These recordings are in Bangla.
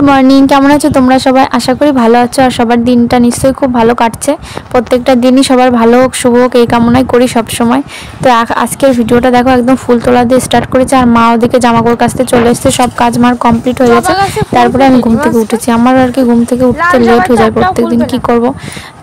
গুড মর্নিং কেমন আছো? তোমরা সবাই? আশা করি ভালো আছো আর সবার দিনটা নিশ্চয়ই খুব ভালো কাটছে। প্রত্যেকটা দিনই সবার ভালো হোক শুভ হোক এই কামনাই করি সব সময় তো আজকের ভিডিওটা দেখো একদম ফুল তোলা দিয়ে স্টার্ট করেছে আর মা ওদিকে জামা কাপড় কাচতে চলে এসেছে। সব কাজ মার কমপ্লিট হয়ে গেছে। তারপরে আমি ঘুম থেকে উঠেছি। আমার আর কি ঘুম থেকে উঠতে লেট হয়ে যায় প্রত্যেকদিন কি করব?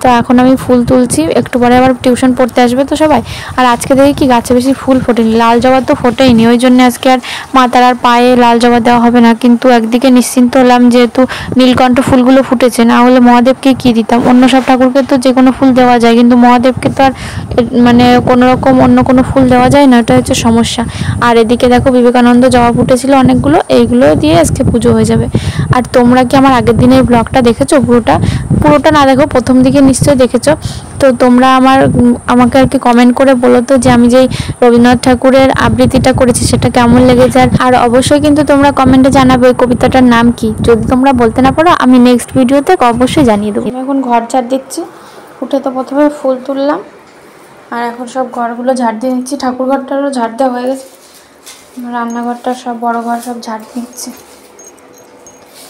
তো এখন আমি ফুল তুলছি। একটু পরে আবার টিউশন পড়তে আসবে তো সবাই। আর আজকে দেখি কি গাছে বেশি ফুল ফোটেনি। লাল জবা তো ফোটেইনি। ওই জন্য আজকে আর মাতার আর পায়ে লাল জবা দেওয়া হবে না। কিন্তু একদিকে নিশ্চিন্ত হলাম যেহেতু নীলকণ্ঠ ফুলগুলো ফুটেছে, না হলে মহাদেবকে কি দিতাম? অন্য সব ঠাকুরকে তো যে কোনো ফুল দেওয়া যায়, কিন্তু মহাদেবকে তো আর মানে কোনো রকম অন্য কোনো ফুল দেওয়া যায় না, এটা হচ্ছে সমস্যা। আর এদিকে দেখো বিবেকানন্দ জবা ফুটেছিল অনেকগুলো, এইগুলো দিয়ে আজকে পুজো হয়ে যাবে। আর তোমরা কি আমার আগের দিনের ব্লগটা দেখেছ পুরোটা? পুরোটা না দেখো, প্রথম দিকে নিশ্চয়ই দেখেছ। তো তোমরা আমার আমাকে আর কি কমেন্ট করে বলো তো যে আমি যেই রবীন্দ্রনাথ ঠাকুরের আবৃত্তিটা করেছি, সেটা কেমন লেগেছে? আর- অবশ্যই কিন্তু তোমরা কমেন্টে জানাবে ওই কবিতাটার নাম কি? যদি তোমরা বলতে না পারো, আমি নেক্সট ভিডিওতে অবশ্যই জানিয়ে দেবো। এখন ঘর ঝাড় দিচ্ছি। উঠে তো প্রথমে ফুল তুললাম। আর এখন সব ঘরগুলো ঝাড় দিয়ে নিচ্ছি। ঠাকুর ঘরটারও ঝাড় দেওয়া হয়ে গেছে। রান্নাঘরটা সব, বড় ঘর সব ঝাড় দিচ্ছে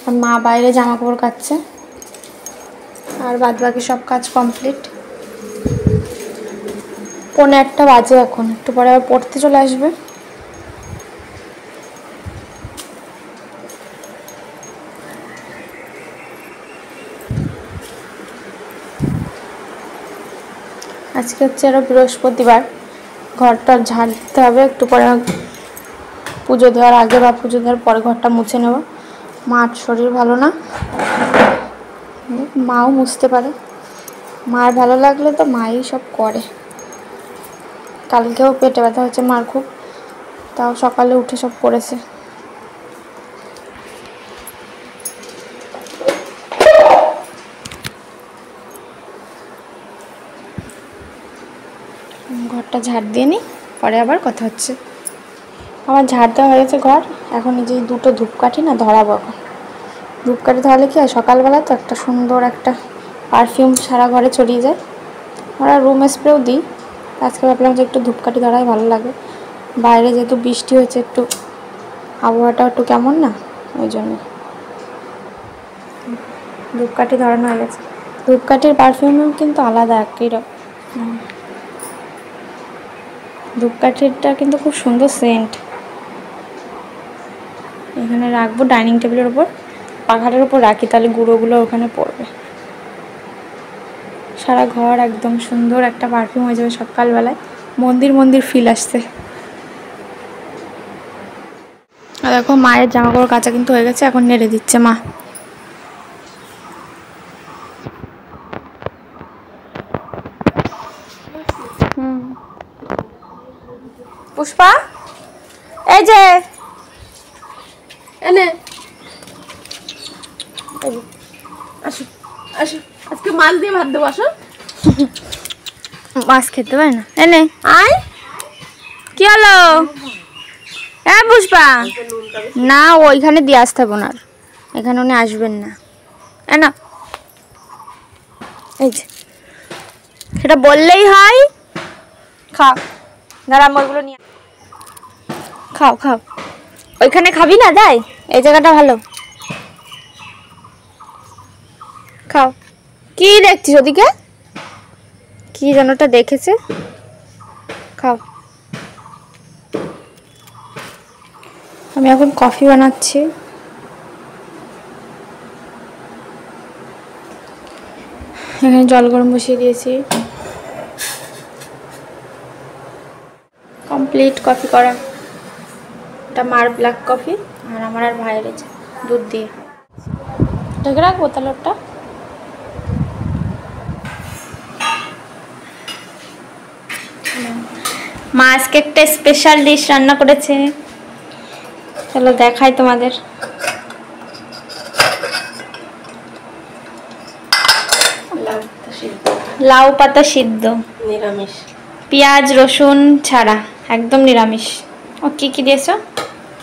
আর মা বাইরে জামা কাপড় কাচ্ছে। আর বাদ বাকি সব কাজ কমপ্লিট পৌনে একটা বাজে এখন। একটু পরে আবার পড়তে চলে আসবে। আজকে হচ্ছে আরও বৃহস্পতিবার। ঘরটা ঝাড় দিতে হবে, একটু পরে পুজো দেওয়ার আগে বা পুজো দেওয়ার পরে ঘরটা মুছে নেব। মার শরীর ভালো না। মাও মুছতে পারে। মার ভালো লাগলে তো মাই সব করে। কালকেও পেটে ব্যথা হচ্ছে মার খুব। তাও সকালে উঠে সব করেছে। ঘরটা ঝাড় দিয়ে নিই, পরে আবার কথা হচ্ছে। আমার ঝাড় দেওয়া হয়ে গেছে ঘর, এখন এই যে দুটো ধূপকাঠি না ধরাবো এখন। ধূপকাঠি ধরালে কি হয়? সকালবেলা তো একটা সুন্দর একটা পারফিউম সারা ঘরে ছড়িয়ে যায়। আমরা রুম স্প্রেও দিই আজকে ভাবলাম যে একটু ধূপকাঠি ধরাই ভালো লাগে। বাইরে যেহেতু বৃষ্টি হয়েছে, একটু আবহাওয়াটা একটু কেমন না, ওই জন্য। ধূপকাঠি ধরানো হয়ে গেছে। ধূপকাঠির পারফিউমও কিন্তু আলাদা একই রকম। ধূপকাঠিটা কিন্তু খুব সুন্দর সেন্ট এখানে রাখব ডাইনিং টেবিলের উপর। পাখাটার উপর রাখি, তাহলে গুঁড়োগুলো ওখানে পড়বে। সারা ঘর একদম সুন্দর একটা পারফিউম হয়ে যাবে সকালবেলায়। মন্দির মন্দির ফিল আসছে। দেখো, মায়ের জামা কাপড় কাচা কিন্তু হয়ে গেছে, এখন নেড়ে দিচ্ছে মা হুম পুষ্পা এই যে এনে আসো। আসো আজকে মাছ দিয়ে ভাত দেবো আসো। মাছ খেতে পারে না। এনে আয়। কি হলো? হ্যাঁ পুষ্পা। না ওইখানে দিয়ে আসতে হবে না এখানে উনি আসবেন না। না। এই যে। সেটা বললেই হয়। খাও। দাঁড়া আমি ওইগুলো নিয়ে খাও খাও। ওইখানে খাবি না? তাই এই জায়গাটা ভালো। খাও কি দেখছিস ওদিকে? কি যেন ওটা দেখেছে। খাও। আমি এখন কফি বানাচ্ছি। এখানে জল গরম বসিয়ে দিয়েছি। কমপ্লিট কফি করা। এটা মার ব্ল্যাক কফি, আর আমার আর ভাইয়ের দুধ দিয়ে। ঢেকে রাখব তাহলে ওটা মা আজকে একটা স্পেশাল ডিশ রান্না করেছে। চলো দেখাই তোমাদের। লাউ পাতা সিদ্ধ। নিরামিষ। পেঁয়াজ রসুন ছাড়া একদম নিরামিষ। ও কি কি দিয়েছ?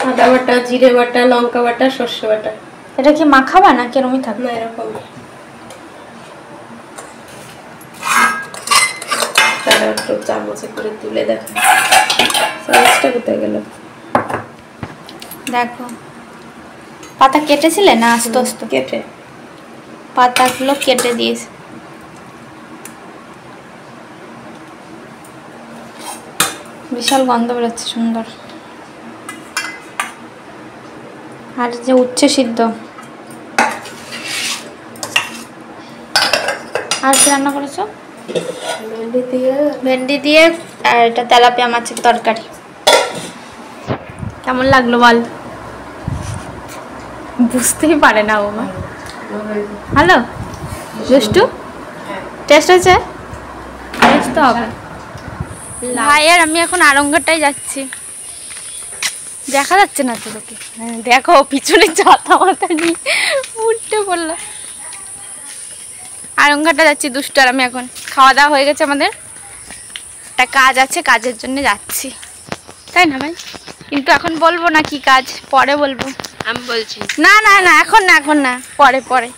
আদা বাটা জিরে বাটা লঙ্কা বাটা সর্ষে বাটা। এটা কি মাখাবা না কেরমই থাকবে না এরকম। তারা চামচে করে তুলে দেখো। চামচটা কোথায় গেল? দেখো। পাতা কেটেছিলে না আস্তে আস্তে? কেটে। পাতাগুলো কেটে দিয়েছে। বিশাল গন্ধ বেরোচ্ছে সুন্দর। আর যে উচ্ছে সিদ্ধ। আর কি রান্না করেছ? ভেন্ডি দিয়ে আর এটা তেলাপিয়া মাছের তরকারি। কেমন লাগল বল? বুঝতেই পারে না ও মা। হ্যালো? দুষ্টু টেস্ট হয়েছে? টেস্ট তো হবে। ভাই আর আমি এখন আরঙ্গটাই যাচ্ছি। দেখা যাচ্ছে না তো তোকে। হ্যাঁ, দেখো পিছনে ছাতা মাথা নিয়ে উঠতে পড়ল আরঙ্গাটা যাচ্ছি দুষ্টু আর আমি এখন। খাওয়া দাওয়া হয়ে গেছে আমাদের। একটা কাজ আছে কাজের জন্য যাচ্ছি। তাই না ভাই? কিন্তু এখন বলব না কি কাজ পরে বলব। আমি বলছি। না না না এখন না এখন না পরে পরে।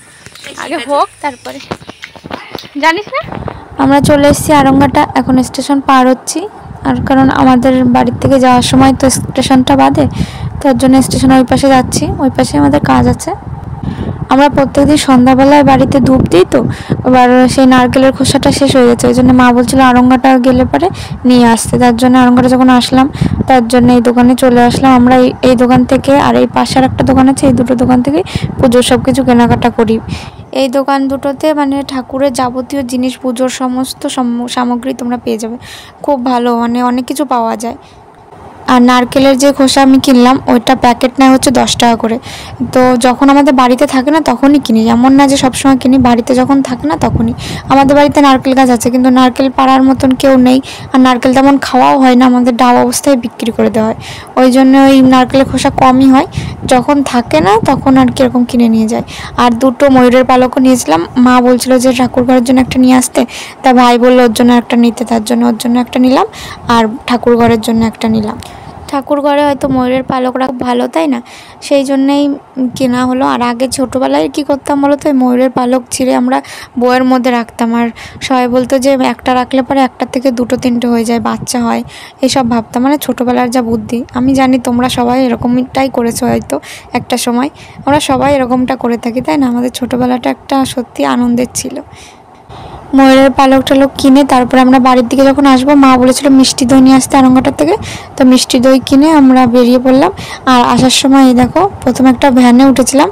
আগে হোক তারপরে। জানিস না? আমরা চলে এসেছি আরঙ্গাটা এখন স্টেশন পার হচ্ছি। আর কারণ আমাদের বাড়ির থেকে যাওয়ার সময় তো স্টেশনটা বাদে তার জন্য স্টেশন ওই পাশে যাচ্ছি। ওই পাশে আমাদের কাজ আছে। আমরা প্রত্যেকদিন সন্ধ্যাবেলায় বাড়িতে ধূপ দিই তো এবার সেই নারকেলের খোসাটা শেষ হয়ে গেছে ওই জন্য মা বলছিল আরঙ্গাটা গেলে পরে নিয়ে আসতে, তার জন্য আরঙ্গাটা যখন আসলাম, তার জন্য এই দোকানে চলে আসলাম, আমরা এই দোকান থেকে আর এই পাশে আর একটা দোকান আছে, এই দুটো দোকান থেকে পুজোর সব কিছু কেনাকাটা করি। এই দোকান দুটোতে মানে ঠাকুরের যাবতীয় জিনিস, পুজোর সমস্ত সাম- সামগ্রী তোমরা পেয়ে যাবে, খুব ভালো মানে অনেক কিছু পাওয়া যায়। আর নারকেলের যে খোসা আমি কিনলাম, ওইটা প্যাকেট নেয় হচ্ছে দশ টাকা করে। তো যখন আমাদের বাড়িতে থাকে না, তখনই কিনি। এমন না যে সবসময় কিনি, বাড়িতে যখন থাকে না, তখনই। আমাদের বাড়িতে নারকেল গাছ আছে, কিন্তু নারকেল পাড়ার মতন কেউ নেই। আর নারকেল তেমন খাওয়াও হয় না, আমাদের ডাব অবস্থায় বিক্রি করে দেওয়া হয়। ওই জন্য ওই নারকেলের খোসা কমই হয়। যখন থাকে না, তখন আর কি এরকম কিনে নিয়ে যায়। আর দুটো ময়ূরের পালকও নিয়েছিলাম। মা বলছিল যে, ঠাকুর ঘরের জন্য একটা নিয়ে আসতে। তা ভাই বলল, ওর জন্য একটা নিতে। তার জন্য ওর জন্য একটা নিলাম। আর ঠাকুর ঘরের জন্য একটা নিলাম। ঠাকুর ঘরে হয়তো ময়ূরের পালকরা ভালো, তাই না? সেই জন্যেই কেনা হলো। আর আগে ছোটোবেলায় কী করতাম বলো তো ময়ূরের পালক ছিঁড়ে আমরা বইয়ের মধ্যে রাখতাম। আর সবাই বলতো যে একটা রাখলে পরে একটা থেকে দুটো, তিনটে হয়ে যায়, বাচ্চা হয়। এসব ভাবতাম। মানে ছোটোবেলার যা বুদ্ধি। আমি জানি তোমরা সবাই এরকমটাই করেছ হয়তো একটা সময়। আমরা সবাই এরকমটা করে থাকি, তাই না? আমাদের ছোটোবেলাটা একটা সত্যি আনন্দের ছিল। ময়ূরের পালক টালক কিনে তারপরে আমরা বাড়ির দিকে যখন আসব, মা বলেছিল মিষ্টি দই নিয়ে আসতে আরঙ্গাটার থেকে। তো মিষ্টি দই কিনে আমরা বেরিয়ে পড়লাম। আর আসার সময় এই দেখো, প্রথমে একটা ভ্যানে উঠেছিলাম।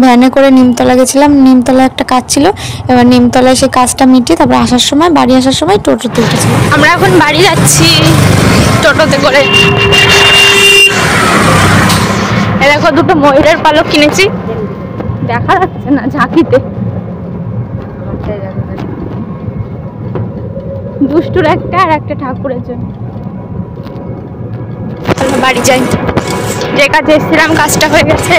ভ্যানে করে নিমতলা গেছিলাম। নিমতলায় একটা কাজ ছিল। এবার নিমতলায় সেই কাজটা মিটিয়ে তারপরে আসার সময়, বাড়ি আসার সময় টোটোতে উঠেছিলাম। আমরা এখন বাড়ি যাচ্ছি টোটোতে করে। এ দেখো দুটো ময়ূরের পালক কিনেছি। দেখা যাচ্ছে না, ঝাঁকিতে। দুষ্টুর একটা আর একটা ঠাকুরের জন্য। বাড়ি যাই। যে কাজে এসেছিলাম, কাজটা হয়ে গেছে।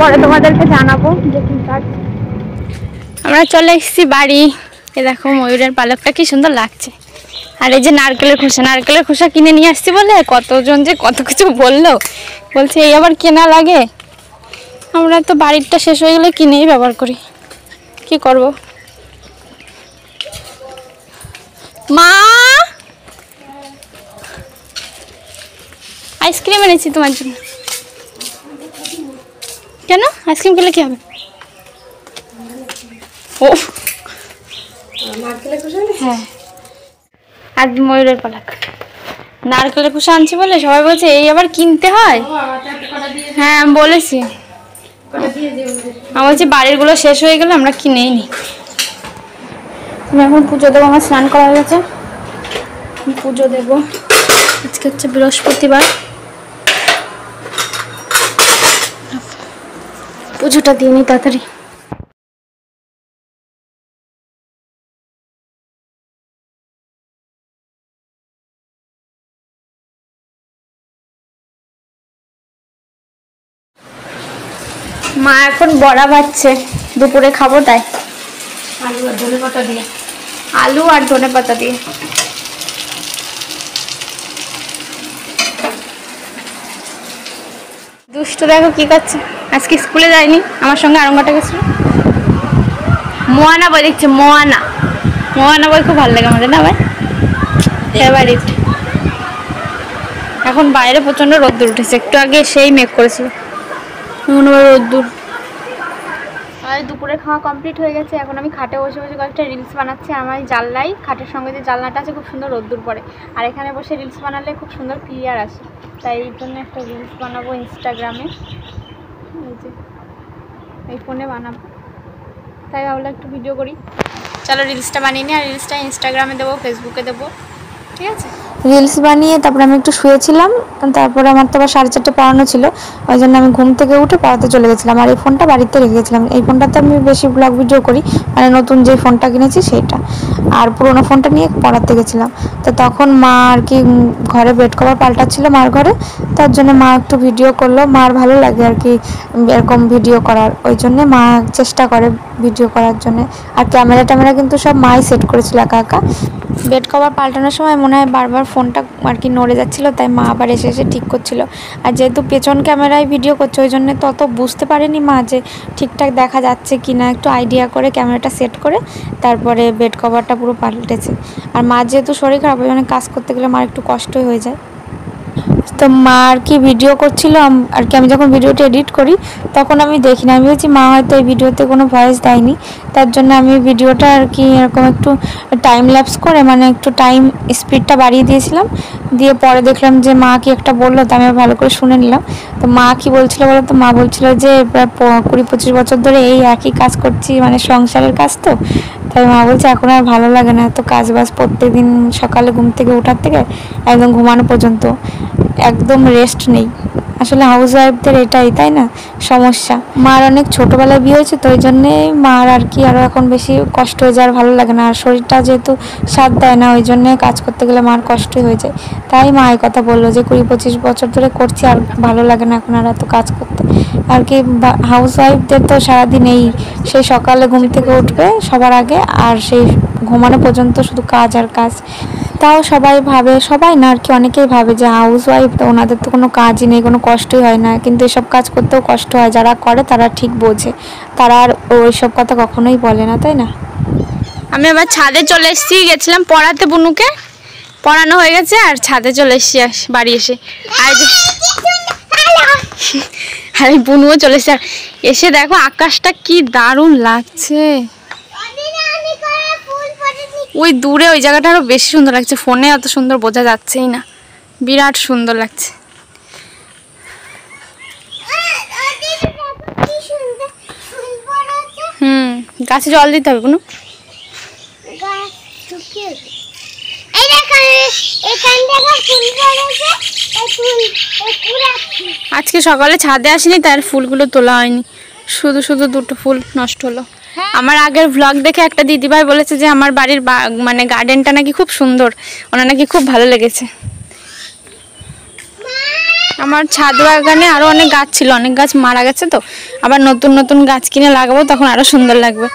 পরে তোমাদেরকে জানাব যে কি কাজ। আমরা চলে এসেছি বাড়ি। এ দেখো ময়ূরের পালকটা কি সুন্দর লাগছে। আর এই যে নারকেলের খোসা নারকেলের খোসা কিনে নিয়ে আসছি বলে কতজন যে কত কিছু বলল। বলছে, এই আবার কেনা লাগে? আমরা তো বাড়িরটা শেষ হয়ে গেলে কিনেই ব্যবহার করি। কি করব? মা! আইসক্রিম এনেছি তোমার জন্য। কেন? আইসক্রিম খেলে কি হবে? ও? হ্যাঁ। আর ময়ূরের পালাক। নারকেলের খোসা আনছি বলে সবাই বলছে, এই আবার কিনতে হয়? হ্যাঁ বলেছি। আমার বলছি বাড়িরগুলো শেষ হয়ে গেলে আমরা কিনেই নি। আমি এখন পুজো দেবো, আমার স্নান করা হয়ে গেছে। পুজো দেবো। আজকে হচ্ছে বৃহস্পতিবার। পুজোটা দিয়ে তাড়াতাড়ি। মা এখন বড়া ভাজছে। দুপুরে খাব তাই। আলু আর ধনে পাতা দিয়ে। আলু আর ধনে পাতা দিয়ে। দুষ্ট দেখো কি করছে। আজকে স্কুলে যায়নি আমার সঙ্গে আরঙ্গাটা গেছিল মোয়ানা বই দেখছে মোয়ানা। মোয়ানা বই খুব ভালো লাগে আমাদের না ভাই? ফেভারিট এখন বাইরে প্রচণ্ড রোদ্দুর উঠেছে একটু আগে সেই মেঘ করেছিল। এখন আবার রোদ্দুর। আর দুপুরে খাওয়া কমপ্লিট হয়ে গেছে, এখন আমি খাটে বসে বসে কয়েকটা রিলস বানাচ্ছি আমার জানলাই, খাটের সঙ্গে যে জানলাটা আছে, খুব সুন্দর রোদ্দুর পড়ে। আর এখানে বসে রিলস বানালে খুব সুন্দর ক্লিয়ার আসে। তাই এই জন্য একটা রিলস বানাবো ইনস্টাগ্রামে এই যে, এই ফোনে বানাবো। তাই ভাবলাম একটু ভিডিও করি। চলো রিলসটা বানিয়ে নিই, আর রিলসটা ইনস্টাগ্রামে দেবো ফেসবুকে দেবো। ঠিক আছে? রিলস বানিয়ে তারপরে আমি একটু শুয়েছিলাম, তারপরে আমার তো আবার সাড়ে চারটে পড়ানো ছিল, ওই জন্য আমি ঘুম থেকে উঠে পড়াতে চলে গেছিলাম। আর এই ফোনটা বাড়িতে রেখে গেছিলাম। এই ফোনটাতে আমি বেশি ব্লগ ভিডিও করি মানে নতুন যে ফোনটা কিনেছি সেইটা। আর পুরোনো ফোনটা নিয়ে পড়াতে গেছিলাম। তো তখন মা আর কি ঘরে বেড কভার পাল্টাচ্ছিল মার ঘরে। তার জন্য মা একটু ভিডিও করল। মার ভালো লাগে আর কি এরকম ভিডিও করার। ওই জন্যে মা চেষ্টা করে ভিডিও করার জন্য। আর ক্যামেরা ট্যামেরা কিন্তু সব মাই সেট করেছিল একা একা। বেড কভার পাল্টানোর সময় মনে হয় বারবার ফোনটা আর কি নড়ে যাচ্ছিল, তাই মা আবার এসে এসে ঠিক করছিল। আর যেহেতু পেছন ক্যামেরায় ভিডিও করছে, ওই জন্য তত বুঝতে পারেনি মা যে ঠিকঠাক দেখা যাচ্ছে কি না একটু আইডিয়া করে ক্যামেরাটা সেট করে তারপরে বেড কভারটা পুরো পাল্টেছে। আর মা যেহেতু শরীর খারাপ, ওই জন্য কাজ করতে গেলে মার একটু কষ্টই হয়ে যায়। তো মা আর কি ভিডিও করছিল আর কি আমি যখন ভিডিওটা এডিট করি, তখন আমি দেখি না। আমি বলছি, মা হয়তো এই ভিডিওতে কোনো ভয়েস দেয়নি। তার জন্য আমি ভিডিওটা আর কি এরকম একটু টাইম ল্যাপস করে মানে একটু টাইম স্পিডটা বাড়িয়ে দিয়েছিলাম। দিয়ে পরে দেখলাম যে মা কি একটা বলল, তো আমি ভালো করে শুনে নিলাম। তো মা কি বলছিল বলো তো? মা বলছিল যে, প্রায় কুড়ি পঁচিশ বছর ধরে এই একই কাজ করছি মানে সংসারের কাজ তো। তাই মা বলছে, এখন আর ভালো লাগে না তো কাজ বাজ প্রত্যেকদিন সকালে ঘুম থেকে ওঠার থেকে একদম ঘুমানো পর্যন্ত। একদম রেস্ট নেই। আসলে হাউস ওয়াইফদের এটাই, তাই না? সমস্যা। মার অনেক ছোটবেলায় বিয়ে হয়েছে, তো ওই জন্যে মার আর কি আরও এখন বেশি কষ্ট হয়ে যায়, আর ভালো লাগে না। আর শরীরটা যেহেতু সাথ দেয় না ওই জন্যে কাজ করতে গেলে মার কষ্টই হয়ে যায়। তাই মা এই কথা বলল যে, কুড়ি পঁচিশ বছর ধরে করছি, আর ভালো লাগে না এখন আর এত কাজ করতে। আর কি হাউস ওয়াইফদের তো সারাদিন এই, সেই সকালে ঘুম থেকে উঠবে সবার আগে, আর সেই ঘুমানো পর্যন্ত শুধু কাজ আর কাজ। তাও সবাই ভাবে, সবাই না, আর কি অনেকেই ভাবে যে হাউস ওয়াইফ তো ওনাদের তো কোনো কাজই নেই, কোনো কষ্টই হয় না। কিন্তু এসব কাজ করতেও কষ্ট হয়, যারা করে তারা ঠিক বোঝে। তারা আর ওইসব কথা কখনোই বলে না, তাই না? আমি আবার ছাদে চলে এসেছি, গেছিলাম পড়াতে বুনুকে। পড়ানো হয়ে গেছে আর ছাদে চলে এসেছি বাড়ি এসে। আর আর বুনুও চলে আর এসে দেখো, আকাশটা কি দারুণ লাগছে। ওই দূরে ওই জায়গাটা আরও বেশি সুন্দর লাগছে। ফোনে অত সুন্দর বোঝা যাচ্ছেই না। বিরাট সুন্দর লাগছে। হুম, গাছে জল দিতে হবে কোনো? আজকে সকালে ছাদে আসিনি, তার ফুলগুলো তোলা হয়নি। শুধু শুধু দুটো ফুল নষ্ট হলো। আমার আগের ভ্লগ দেখে একটা দিদিভাই বলেছে যে আমার বাড়ির মানে গার্ডেনটা নাকি খুব সুন্দর। ওনার নাকি খুব ভালো লেগেছে। আমার ছাদ বাগানে আরও অনেক গাছ ছিল, অনেক গাছ মারা গেছে তো। আবার নতুন নতুন গাছ কিনে লাগাবো, তখন আরও সুন্দর লাগবে।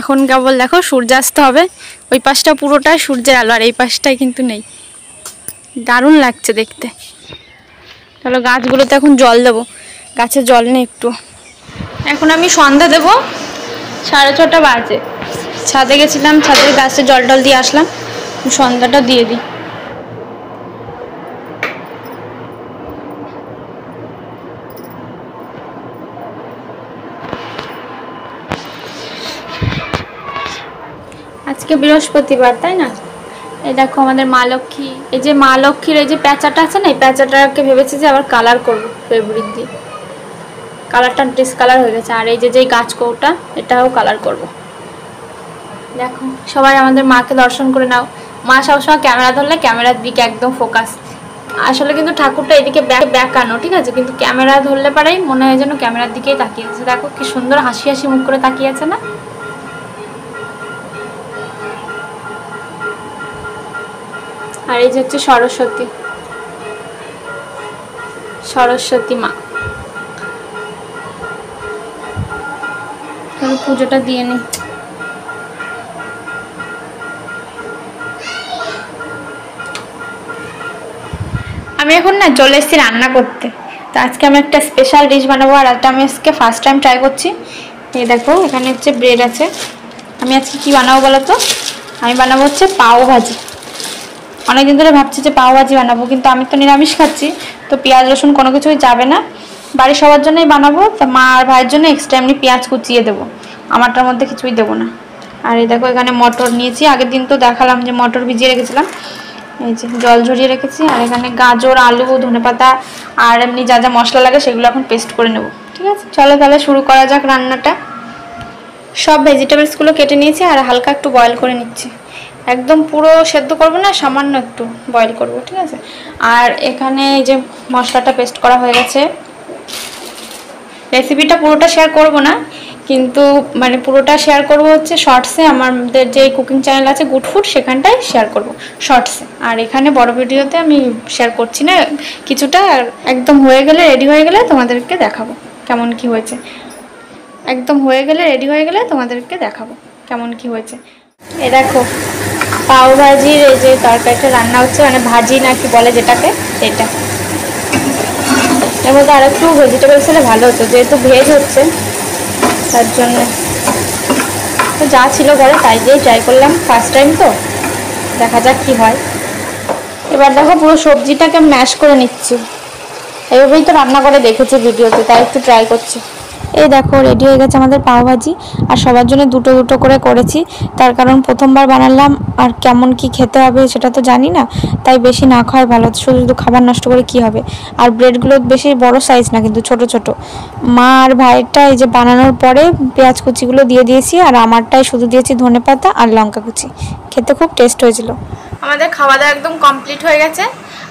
এখন কেবল দেখো, সূর্যাস্ত হবে। ওই পাশটা পুরোটাই সূর্যের আলো, আর এই পাশটাই কিন্তু নেই। দারুণ লাগছে দেখতে। তাহলে গাছগুলোতে এখন জল দেবো। গাছে জল নেই একটু এখন আমি সন্ধ্যা দেব, সাড়ে ছটা বাজে। ছাদে গেছিলাম ছাদের গাছে জল টল দিয়ে আসলাম, সন্ধ্যাটা দিয়ে দিই। আজকে বৃহস্পতিবার, তাই না? এই দেখো আমাদের মা লক্ষ্মী, এই যে মা লক্ষ্মীর এই যে প্যাঁচাটা আছে না, এই প্যাঁচাটাকে ভেবেছি যে আবার কালার করব ফেব্রিক দিয়ে। কালারটা ডিসকালার হয়ে গেছে। আর এই যে যে গাছ কৌটা, এটাও কালার করব। দেখো, সবাই আমাদের মাকে দর্শন করে নাও। মা সবসময় ক্যামেরা ধরলে ক্যামেরার দিকে একদম ফোকাস আসলে কিন্তু ঠাকুরটা এদিকে ব্যাক ব্যাকানো ঠিক আছে? কিন্তু ক্যামেরা ধরলে পারেই মনে হয় যেন ক্যামেরার দিকেই তাকিয়ে আছে। দেখো, কি সুন্দর হাসি হাসি মুখ করে তাকিয়ে আছে না? আর এই যে হচ্ছে সরস্বতী। সরস্বতী মা। তাহলে পুজোটা দিয়ে নিই। আমি এখন না চলে এসেছি রান্না করতে। তো আজকে আমি একটা স্পেশাল ডিশ বানাবো আর একটা আমি আজকে ফার্স্ট টাইম ট্রাই করছি। এই দেখো, এখানে হচ্ছে ব্রেড আছে। আমি আজকে কি বানাবো বলো তো? আমি বানাবো হচ্ছে পাও ভাজি। অনেকদিন ধরে ভাবছি যে পাও ভাজি বানাবো, কিন্তু আমি তো নিরামিষ খাচ্ছি, তো পেঁয়াজ, রসুন কোনো কিছুই যাবে না। বাড়ির সবার জন্যই বানাবো, তা মা আর ভাইয়ের জন্য এক্সট্রা এমনি পেঁয়াজ কুচিয়ে দেবো। আমারটার মধ্যে কিছুই দেবো না। আর এই দেখো এখানে মটর নিয়েছি। আগের দিন তো দেখালাম যে মটর ভিজিয়ে রেখেছিলাম। এই যে জল ঝরিয়ে রেখেছি। আর এখানে গাজর, আলু, ধনেপাতা আর এমনি যা যা মশলা লাগে সেগুলো এখন পেস্ট করে নেব। ঠিক আছে? চলো তাহলে শুরু করা যাক রান্নাটা। সব ভেজিটেবলসগুলো কেটে নিয়েছি আর হালকা একটু বয়েল করে নিচ্ছি। একদম পুরো সেদ্ধ করব না, সামান্য একটু বয়েল করব, ঠিক আছে? আর এখানে এই যে মশলাটা পেস্ট করা হয়ে গেছে। রেসিপিটা পুরোটা শেয়ার করব না। কিন্তু মানে পুরোটা শেয়ার করব হচ্ছে শর্টসে আমাদের যে কুকিং চ্যানেল আছে গুড ফুড সেখানটায় শেয়ার করব শর্টসে আর এখানে বড় ভিডিওতে আমি শেয়ার করছি না। কিছুটা একদম হয়ে গেলে রেডি হয়ে গেলে তোমাদেরকে দেখাবো কেমন কি হয়েছে। একদম হয়ে গেলে রেডি হয়ে গেলে তোমাদেরকে দেখাবো কেমন কি হয়েছে। এ দেখো, পাও ভাজির এই যে তরকারিটা রান্না হচ্ছে মানে ভাজি নাকি বলে যেটাকে এটা এর মধ্যে আর একটু ভেজিটেবলস হলে ভালো হতো, যেহেতু ভেজ হচ্ছে। তার জন্য। তো যা ছিল ঘরে তাই দিয়েই ট্রাই করলাম ফার্স্ট টাইম তো। দেখা যাক কি হয়। এবার দেখো পুরো সবজিটাকে ম্যাশ করে নিচ্ছি। এইভাবেই তো রান্না করে দেখেছি ভিডিওতে, তাই একটু ট্রাই করছি। এই দেখো রেডি হয়ে গেছে আমাদের পাওভাজি আর সবার জন্য দুটো দুটো করে করেছি। তার কারণ প্রথমবার বানালাম, আর কেমন কি খেতে হবে সেটা তো জানি না। তাই বেশি না খাওয়াই ভালো। শুধু শুধু খাবার নষ্ট করে কি হবে? আর ব্রেডগুলো বেশি বড় সাইজ না, কিন্তু ছোট ছোট। মা আর ভাইয়েরটা এই যে বানানোর পরে পেঁয়াজ কুচিগুলো দিয়ে দিয়েছি, আর আমারটাই শুধু দিয়েছি ধনে পাতা আর লঙ্কা কুচি। খেতে খুব টেস্ট হয়েছিল। আমাদের খাওয়া দাওয়া একদম কমপ্লিট হয়ে গেছে।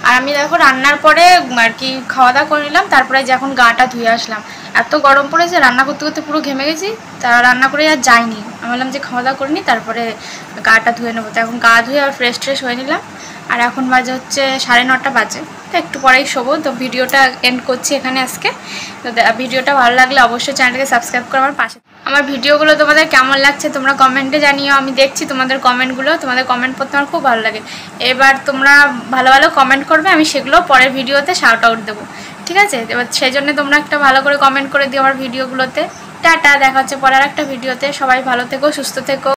আর আমি দেখো রান্নার পরে আর কি খাওয়া দাওয়া করে নিলাম, তারপরে যে এখন গাটা ধুয়ে আসলাম। এত গরম পড়েছে, রান্না করতে করতে পুরো ঘেমে গেছি, তা রান্না করে আর যাইনি। আমি বললাম যে খাওয়া দাওয়া করে নিই, তারপরে গাটা ধুয়ে নেব। তো এখন গা ধুয়ে আর ফ্রেশ ট্রেশ হয়ে নিলাম, আর এখন বাজে হচ্ছে সাড়ে নটা বাজে। তো একটু পরেই শোবো, তো ভিডিওটা এন্ড করছি এখানে আজকে। তো ভিডিওটা ভালো লাগলে অবশ্যই চ্যানেলটাকে সাবস্ক্রাইব করে আমার পাশে আমার ভিডিওগুলো তোমাদের কেমন লাগছে তোমরা কমেন্টে জানিও। আমি দেখছি তোমাদের কমেন্টগুলো তোমাদের কমেন্ট পড়তে আমার খুব ভালো লাগে। এবার তোমরা ভালো ভালো কমেন্ট করবে, আমি সেগুলো পরের ভিডিওতে শাউট আউট দেবো। ঠিক আছে? এবার সেই জন্য তোমরা একটা ভালো করে কমেন্ট করে দিও আমার ভিডিওগুলোতে। টাটা, দেখা হচ্ছে পরের একটা ভিডিওতে। সবাই ভালো থেকো, সুস্থ থেকো।